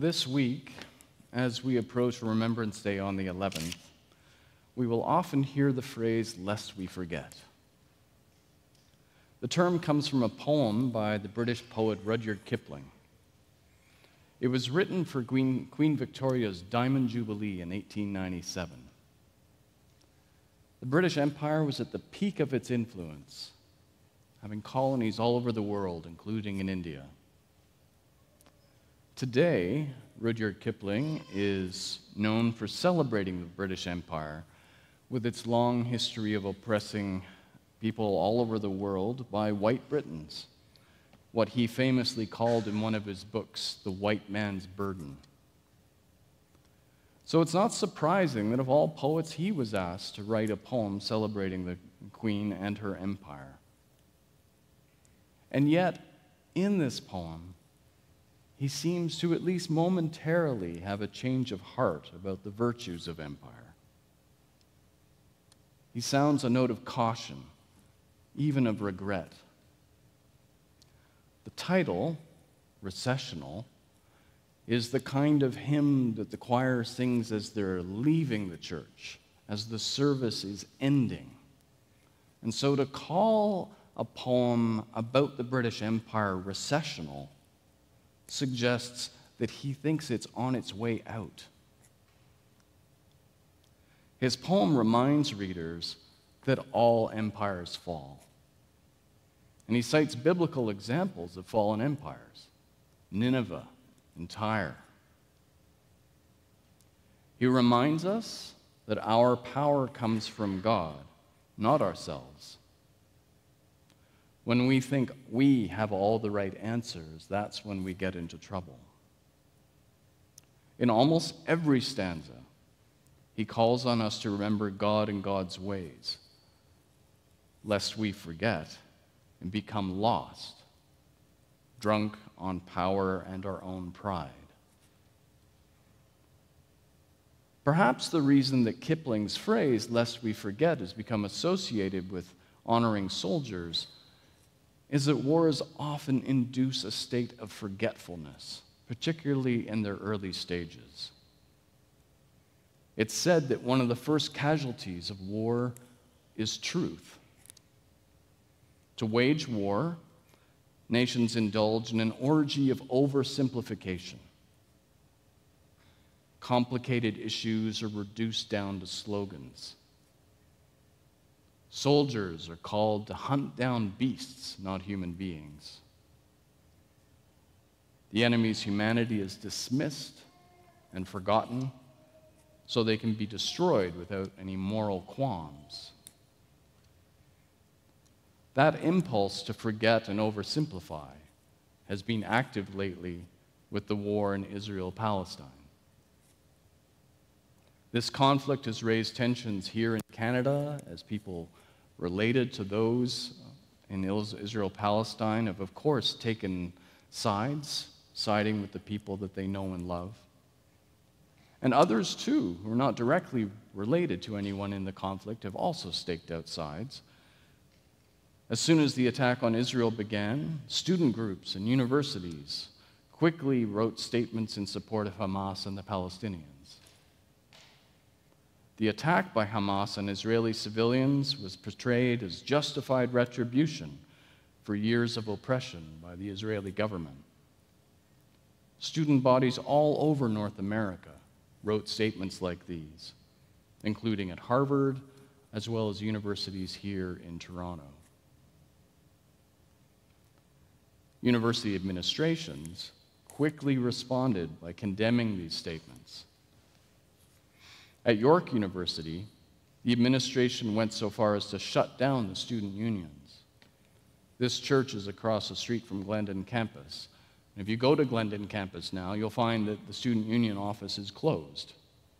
This week, as we approach Remembrance Day on the 11th, we will often hear the phrase, lest we forget. The term comes from a poem by the British poet Rudyard Kipling. It was written for Queen, Queen Victoria's Diamond Jubilee in 1897. The British Empire was at the peak of its influence, having colonies all over the world, including in India. Today, Rudyard Kipling is known for celebrating the British Empire with its long history of oppressing people all over the world by white Britons, what he famously called in one of his books, The White Man's Burden. So it's not surprising that of all poets, he was asked to write a poem celebrating the Queen and her empire. And yet, in this poem, he seems to at least momentarily have a change of heart about the virtues of empire. He sounds a note of caution, even of regret. The title, Recessional, is the kind of hymn that the choir sings as they're leaving the church, as the service is ending. And so to call a poem about the British Empire recessional suggests that he thinks it's on its way out. His poem reminds readers that all empires fall. And he cites biblical examples of fallen empires Nineveh and Tyre. He reminds us that our power comes from God, not ourselves. When we think we have all the right answers, that's when we get into trouble. In almost every stanza, he calls on us to remember God and God's ways, lest we forget and become lost, drunk on power and our own pride. Perhaps the reason that Kipling's phrase, lest we forget, has become associated with honoring soldiers is that wars often induce a state of forgetfulness, particularly in their early stages. It's said that one of the first casualties of war is truth. To wage war, nations indulge in an orgy of oversimplification. Complicated issues are reduced down to slogans. Soldiers are called to hunt down beasts, not human beings. The enemy's humanity is dismissed and forgotten so they can be destroyed without any moral qualms. That impulse to forget and oversimplify has been active lately with the war in Israel Palestine. This conflict has raised tensions here in Canada as people related to those uh, in Israel Palestine have, of course, taken sides, siding with the people that they know and love. And others, too, who are not directly related to anyone in the conflict, have also staked out sides. As soon as the attack on Israel began, student groups and universities quickly wrote statements in support of Hamas and the Palestinians. The attack by Hamas on Israeli civilians was portrayed as justified retribution for years of oppression by the Israeli government. Student bodies all over North America wrote statements like these, including at Harvard as well as universities here in Toronto. University administrations quickly responded by condemning these statements at York University, the administration went so far as to shut down the student unions. This church is across the street from Glendon campus. And if you go to Glendon campus now, you'll find that the student union office is closed.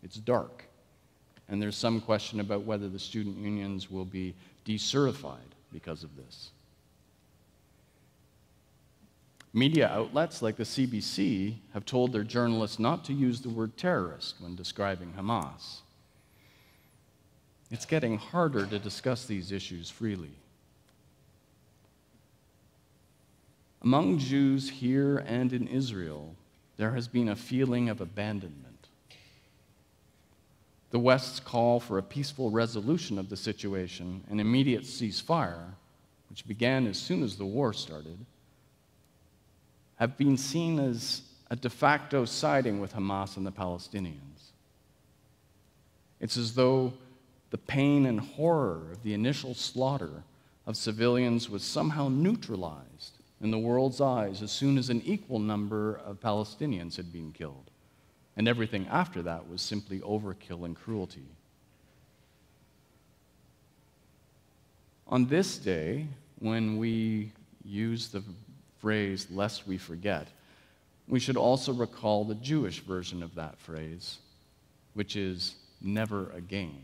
It's dark. And there's some question about whether the student unions will be decertified because of this. Media outlets like the CBC have told their journalists not to use the word terrorist when describing Hamas. It's getting harder to discuss these issues freely. Among Jews here and in Israel, there has been a feeling of abandonment. The West's call for a peaceful resolution of the situation, an immediate ceasefire, which began as soon as the war started, have been seen as a de facto siding with Hamas and the Palestinians. It's as though the pain and horror of the initial slaughter of civilians was somehow neutralized in the world's eyes as soon as an equal number of Palestinians had been killed. And everything after that was simply overkill and cruelty. On this day, when we use the phrase, lest we forget, we should also recall the Jewish version of that phrase, which is never again.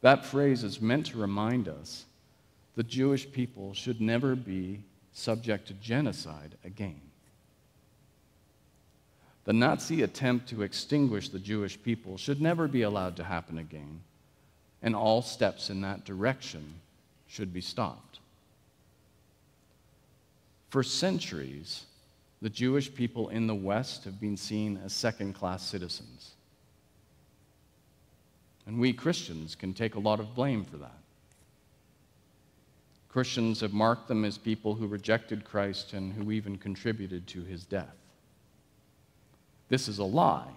That phrase is meant to remind us the Jewish people should never be subject to genocide again. The Nazi attempt to extinguish the Jewish people should never be allowed to happen again, and all steps in that direction should be stopped. For centuries, the Jewish people in the West have been seen as second class citizens. And we Christians can take a lot of blame for that. Christians have marked them as people who rejected Christ and who even contributed to his death. This is a lie.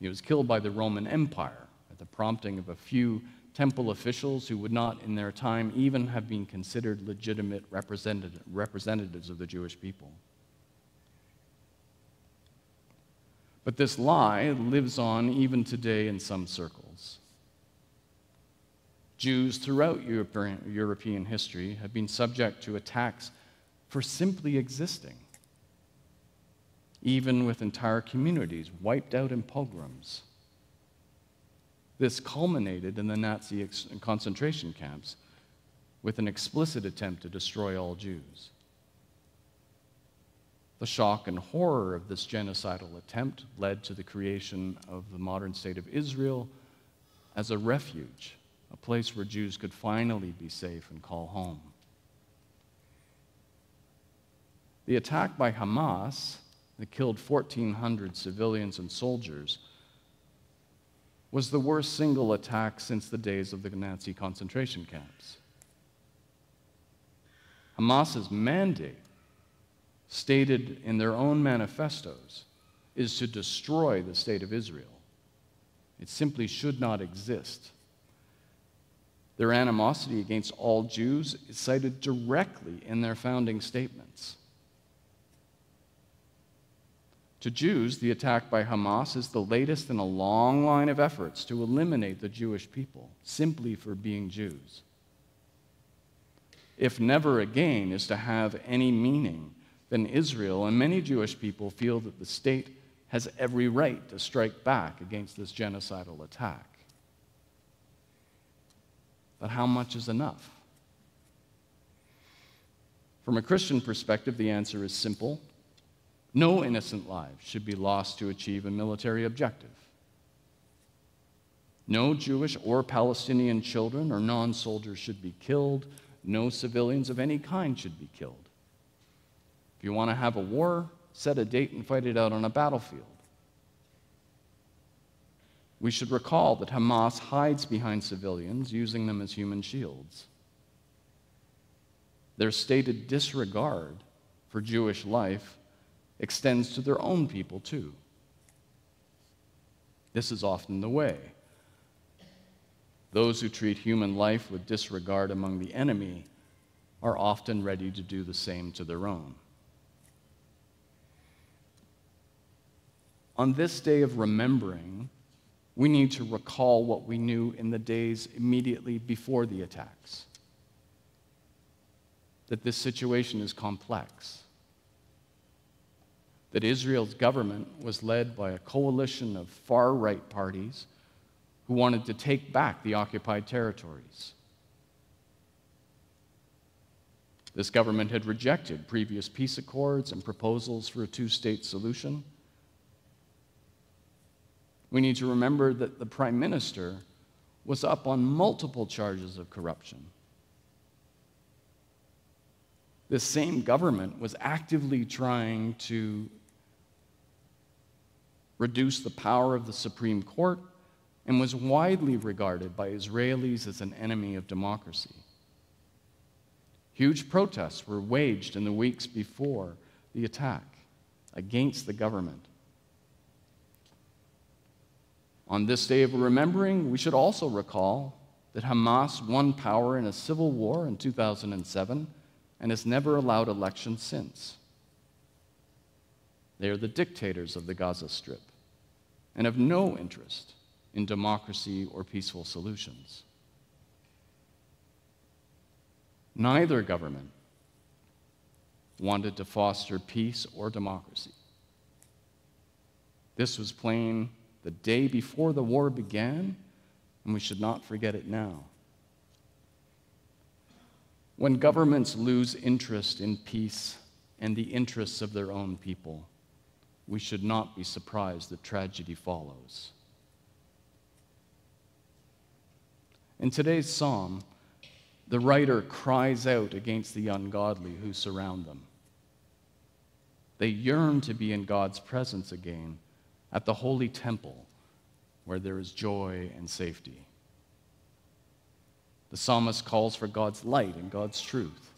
He was killed by the Roman Empire at the prompting of a few temple officials who would not, in their time, even have been considered legitimate representatives of the Jewish people. But this lie lives on even today in some circles. Jews throughout European history have been subject to attacks for simply existing, even with entire communities wiped out in pogroms. This culminated in the Nazi ex- concentration camps with an explicit attempt to destroy all Jews. The shock and horror of this genocidal attempt led to the creation of the modern state of Israel as a refuge, a place where Jews could finally be safe and call home. The attack by Hamas that killed 1,400 civilians and soldiers was the worst single attack since the days of the Nazi concentration camps. Hamas's mandate stated in their own manifestos, is to destroy the state of Israel. It simply should not exist. Their animosity against all Jews is cited directly in their founding statements. To Jews, the attack by Hamas is the latest in a long line of efforts to eliminate the Jewish people simply for being Jews. If never again is to have any meaning, then Israel, and many Jewish people feel that the state has every right to strike back against this genocidal attack. But how much is enough? From a Christian perspective, the answer is simple no innocent lives should be lost to achieve a military objective. No Jewish or Palestinian children or non soldiers should be killed. No civilians of any kind should be killed. If you want to have a war, set a date and fight it out on a battlefield. We should recall that Hamas hides behind civilians, using them as human shields. Their stated disregard for Jewish life extends to their own people, too. This is often the way. Those who treat human life with disregard among the enemy are often ready to do the same to their own. on this day of remembering, we need to recall what we knew in the days immediately before the attacks. That this situation is complex. That Israel's government was led by a coalition of far right parties who wanted to take back the occupied territories. This government had rejected previous peace accords and proposals for a two state solution we need to remember that the prime minister was up on multiple charges of corruption. this same government was actively trying to reduce the power of the Supreme Court and was widely regarded by Israelis as an enemy of democracy. Huge protests were waged in the weeks before the attack against the government. On this day of remembering, we should also recall that Hamas won power in a civil war in 2007 and has never allowed elections since. They are the dictators of the Gaza Strip and have no interest in democracy or peaceful solutions. Neither government wanted to foster peace or democracy. This was plain the day before the war began, and we should not forget it now. When governments lose interest in peace and the interests of their own people, we should not be surprised that tragedy follows. In today's psalm, the writer cries out against the ungodly who surround them. They yearn to be in God's presence again at the holy temple where there is joy and safety. The psalmist calls for God's light and God's truth.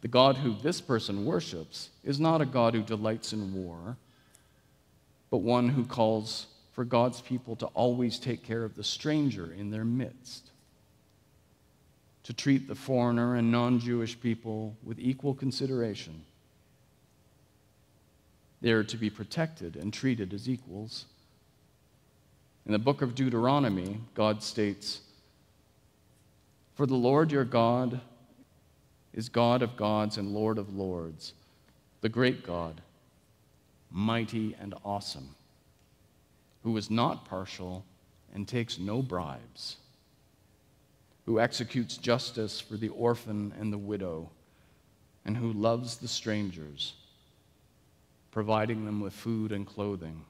The God who this person worships is not a God who delights in war, but one who calls for God's people to always take care of the stranger in their midst, to treat the foreigner and non Jewish people with equal consideration. They are to be protected and treated as equals. In the book of Deuteronomy, God states, For the Lord your God is God of gods and Lord of lords, the great God, mighty and awesome who is not partial and takes no bribes, who executes justice for the orphan and the widow, and who loves the strangers, providing them with food and clothing.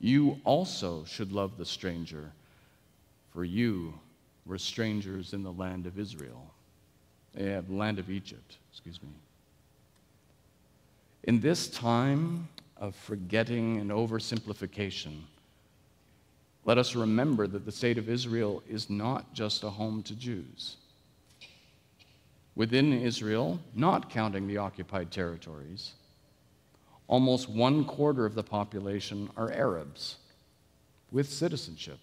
You also should love the stranger, for you were strangers in the land of Israel. The land of Egypt, excuse me. In this time of forgetting and oversimplification, let us remember that the state of Israel is not just a home to Jews. Within Israel, not counting the occupied territories, almost one quarter of the population are Arabs with citizenship.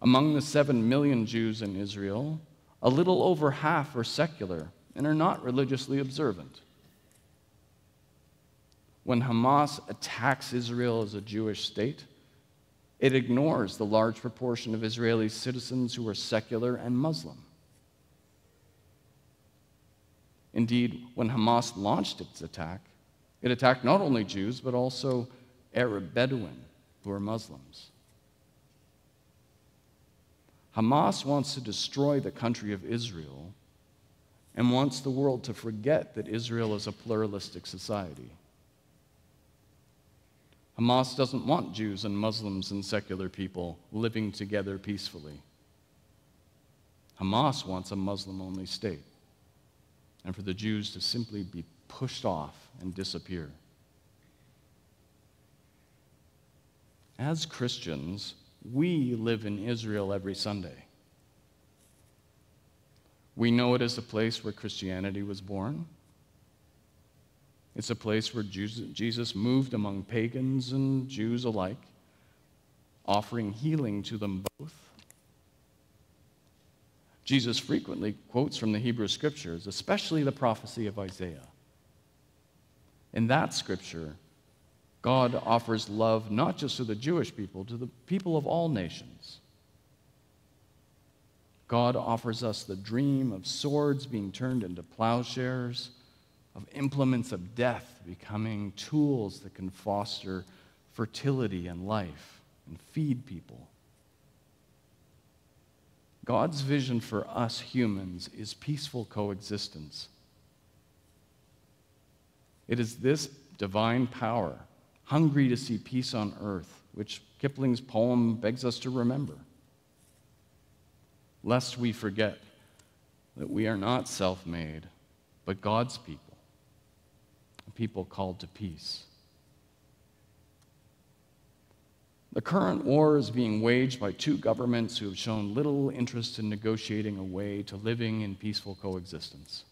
Among the seven million Jews in Israel, a little over half are secular and are not religiously observant when Hamas attacks Israel as a Jewish state, it ignores the large proportion of Israeli citizens who are secular and Muslim. Indeed, when Hamas launched its attack, it attacked not only Jews, but also Arab Bedouin, who are Muslims. Hamas wants to destroy the country of Israel and wants the world to forget that Israel is a pluralistic society. Hamas doesn't want Jews and Muslims and secular people living together peacefully. Hamas wants a Muslim only state and for the Jews to simply be pushed off and disappear. As Christians, we live in Israel every Sunday. We know it as a place where Christianity was born. It's a place where Jesus moved among pagans and Jews alike, offering healing to them both. Jesus frequently quotes from the Hebrew Scriptures, especially the prophecy of Isaiah. In that scripture, God offers love not just to the Jewish people, to the people of all nations. God offers us the dream of swords being turned into plowshares of implements of death becoming tools that can foster fertility and life and feed people. God's vision for us humans is peaceful coexistence. It is this divine power, hungry to see peace on earth, which Kipling's poem begs us to remember. lest we forget that we are not self made, but God's people, a people called to peace. The current war is being waged by two governments who have shown little interest in negotiating a way to living in peaceful coexistence.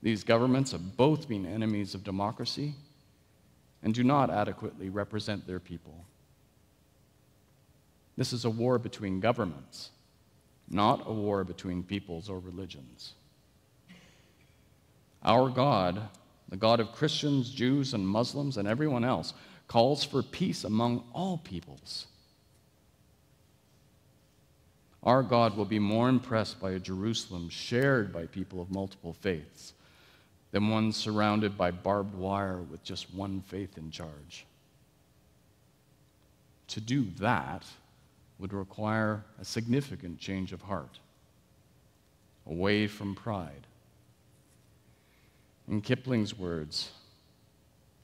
These governments have both been enemies of democracy and do not adequately represent their people. This is a war between governments, not a war between peoples or religions. Our God, the God of Christians, Jews, and Muslims, and everyone else, calls for peace among all peoples. Our God will be more impressed by a Jerusalem shared by people of multiple faiths than one surrounded by barbed wire with just one faith in charge. To do that would require a significant change of heart, away from pride. In Kipling's words,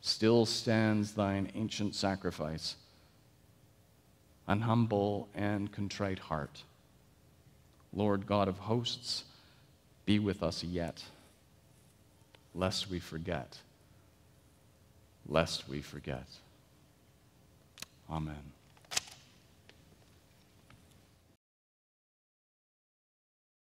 still stands thine ancient sacrifice, an humble and contrite heart. Lord God of hosts, be with us yet lest we forget. Lest we forget. Amen.